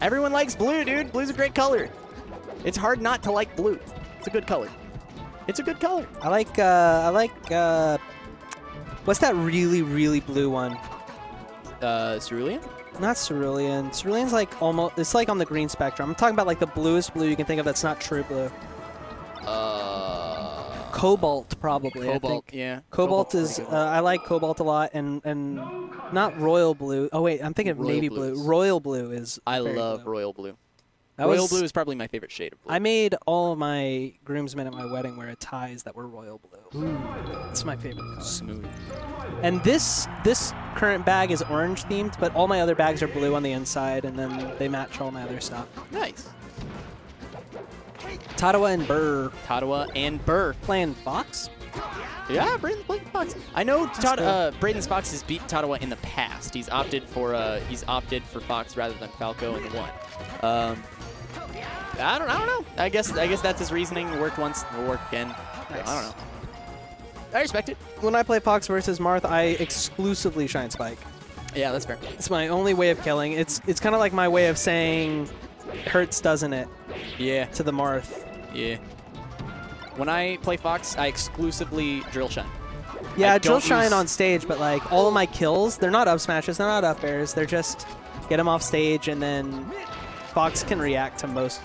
Everyone likes blue, dude. Blue's a great color. It's hard not to like blue. It's a good color. It's a good color. I like, uh, I like, uh, what's that really, really blue one? Uh, Cerulean? Not cerulean. Cerulean's like almost, it's like on the green spectrum. I'm talking about like the bluest blue you can think of that's not true blue. Cobalt, probably. I Cobalt. think. Yeah. Cobalt Cobalt's is, uh, I like cobalt a lot, and and not royal blue. Oh wait, I'm thinking of Royal navy blue blue. Royal blue is. I love blue. royal blue. That royal was- blue is probably my favorite shade of blue. I made all of my groomsmen at my wedding wear ties that were royal blue. It's my favorite color. smooth. And this this current bag is orange themed, but all my other bags are blue on the inside, and then they match all my other stuff. Nice. Tatawa and Brr tatuwah and Brr. playing Fox. Yeah, Braden playing Fox. I know uh, Braden's Fox has beat tatuwah in the past. He's opted for uh, he's opted for Fox rather than Falco and won. Um, I don't I don't know. I guess I guess that's his reasoning. Worked once, will work again. I don't know. I respect it. When I play Fox versus Marth, I exclusively Shine Spike. Yeah, that's fair. It's my only way of killing. It's it's kind of like my way of saying, hurts doesn't it Yeah, to the Marth. Yeah. When I play Fox, I exclusively drill shine. Yeah, I drill shine use- on stage, but like all of my kills, they're not up smashes, they're not up airs, they're just get them off stage, and then Fox can react to most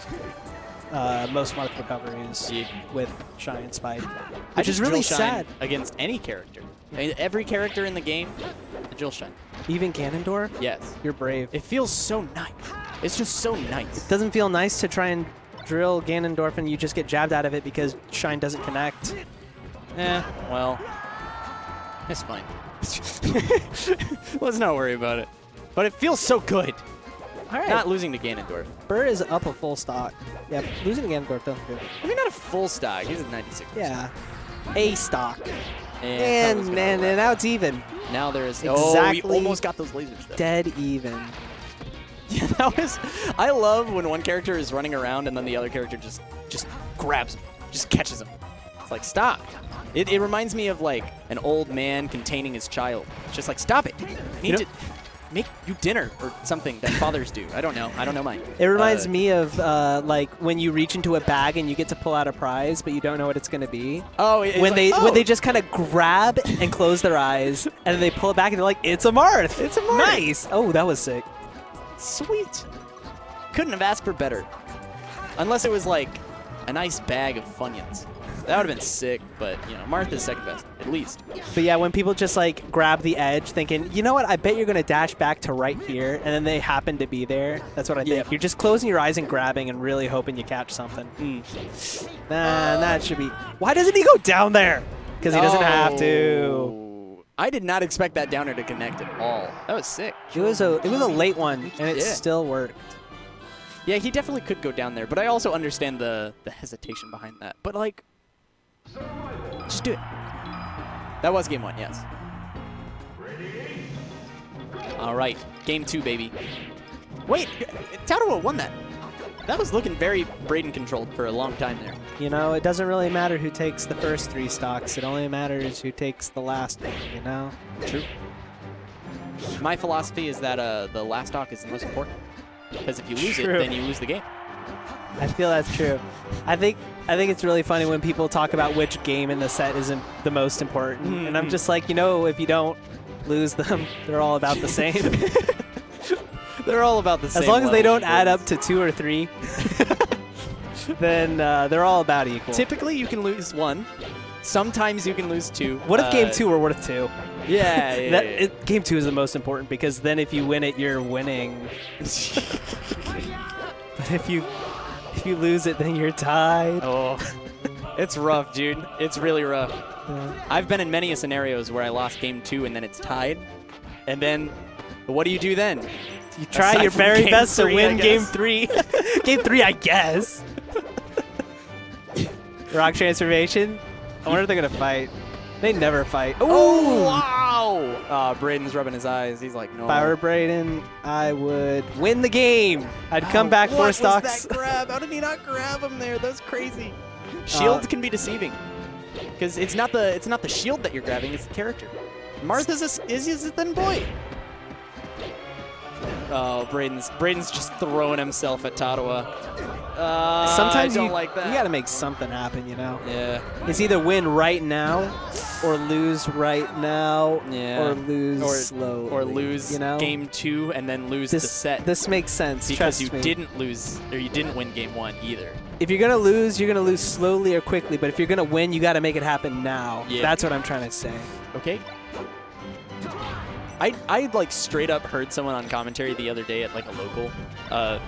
uh, most Marth recoveries Yeah. with shine spike, I which is really sad. against any character. I mean, every character in the game, drill shine. Even Ganondorf, Yes. you're brave. It It feels so nice. It's just so nice. doesn't feel nice to try and drill Ganondorf and you just get jabbed out of it because shine doesn't connect. Eh, well, it's fine. Let's not worry about it. But it feels so good. All right, Not losing to Ganondorf. Brr is up a full stock. Yeah, losing to Ganondorf doesn't feel good. I mean, not a full stock. He's at 96. Yeah, a stock. And, And, and, and now it's even. now there is. Oh, Exactly. we almost got those lasers. Though. Dead even. Yeah, that was. I love when one character is running around and then the other character just just grabs him, just catches him. It's like stop. It, it reminds me of like an old man containing his child. It's just like stop it. I need to make you dinner or something that fathers do. I don't know. I don't know mine. It reminds Uh, me of uh, like when you reach into a bag and you get to pull out a prize, but you don't know what it's going to be. Oh, when like, they oh, when they just kind of grab and close their eyes, and then they pull it back and they're like, "It's a Marth! It's a Marth." Nice! Oh, that was sick. Sweet. Couldn't have asked for better. Unless it was like a nice bag of Funyuns. That would have been sick, but, you know, Martha's second best, at least. But yeah, when people just like grab the edge, thinking, you know what, I bet you're gonna dash back to right here, and then they happen to be there. That's what I think. Yep. You're just closing your eyes and grabbing and really hoping you catch something. Hmm. Nah, that should be. Why doesn't he go down there? Because he doesn't have to. Oh. I did not expect that down air to connect at all. That was sick. It was a it was a late one, and it Yeah. still worked. Yeah, he definitely could go down there, but I also understand the, the hesitation behind that. But, like, just do it. That was game one, yes. All right, game two, baby. Wait, tatuwah won that. That was looking very Braden controlled for a long time there. You know, it doesn't really matter who takes the first three stocks. It only matters who takes the last one. You know. True. My philosophy is that uh, the last stock is the most important. Because if you lose True. it, then you lose the game. I feel that's true. I think I think it's really funny when people talk about which game in the set isn't the most important, and I'm Mhm. just like, you know, if you don't lose them, they're all about the same. They're all about the same. as long as they don't add up to two or three, then uh, they're all about equal. Typically, you can lose one. Sometimes you can lose two. what if game Uh, two were worth two? Yeah, yeah, That, yeah. it, game two is the most important because then if you win it, you're winning. but if you if you lose it, then you're tied. oh, it's rough, dude. It's really rough. Yeah. I've been in many scenarios where I lost game two and then it's tied, and then what do you do then? You try Aside your very best three, to win game three. game three, I guess. Rock transformation. I wonder if they're gonna fight. They never fight. Oh wow! Uh, Braden's rubbing his eyes. He's like, no. If I were Braden, I would win the game. I'd come Oh, back four was stocks. that grab? How did he not grab him there? That's crazy. Shields Uh, can be deceiving because it's not the it's not the shield that you're grabbing; it's the character. Martha's a, is is a thin boy. Oh, Braden's Braden's just throwing himself at tatuwah. Uh, Sometimes I don't you, like that. you got to make something happen, you know? Yeah. It's either win right now or lose right now Yeah. or lose Or- slowly. Or lose you know? game two and then lose this, the set This makes sense. because you me. didn't lose or you didn't win game one either. If you're gonna lose, you're gonna lose slowly or quickly. But if you're gonna win, you got to make it happen now. Yeah. That's what I'm trying to say. Okay. I I like straight up heard someone on commentary the other day at like a local. Uh,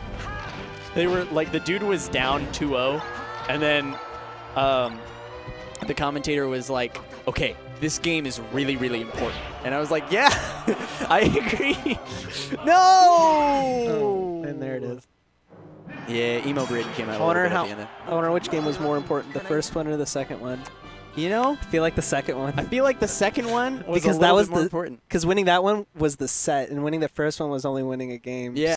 they were like the dude was down 2-0, and then um, the commentator was like, "Okay, this game is really really important," and I was like, "Yeah, I agree." no. Oh, and there it is. Yeah, emo Braden came out. I wonder how. the end there. I wonder which game was more important, the first one or the second one. You know, I feel like the second one. I feel like the second one was Because a that was the- important. Because winning that one was the set, and winning the first one was only winning a game. Yeah.